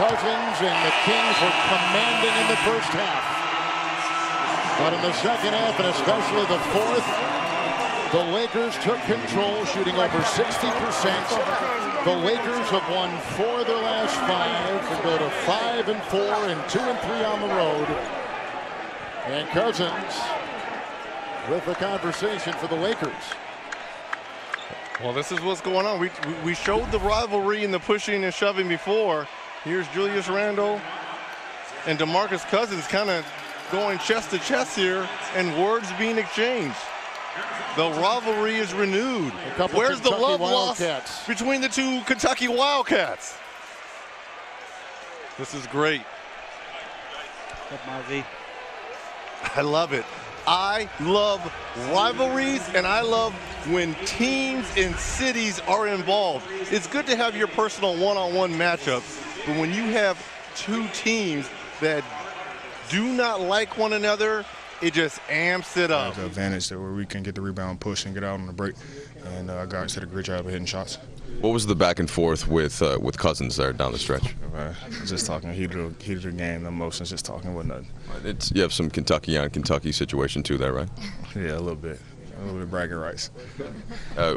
Cousins and the Kings were commanding in the first half. But in the second half, and especially the fourth, the Lakers took control, shooting over 60%. The Lakers have won four of their last five and go to five and four and two and three on the road. And Cousins with the conversation for the Lakers. Well, this is what's going on. We, we showed the rivalry and the pushing and shoving before. Here's Julius Randle and DeMarcus Cousins kind of going chest to chest here and words being exchanged. The rivalry is renewed. Where's the love Wildcats. lost between the two Kentucky Wildcats? This is great. I love it. I love rivalries and I love when teams and cities are involved. It's good to have your personal one-on-one matchups, but when you have two teams that do not like one another, it just amps it up. The advantage that where we can get the rebound, push, and get out on the break. And uh, guys did a great job of hitting shots. What was the back and forth with uh, with Cousins there down the stretch? Uh, just talking, heated the, heated the game, the emotions, just talking with nothing. It's, you have some Kentucky on Kentucky situation too, there, right? Yeah, a little bit, a little bit bragging rights. Uh,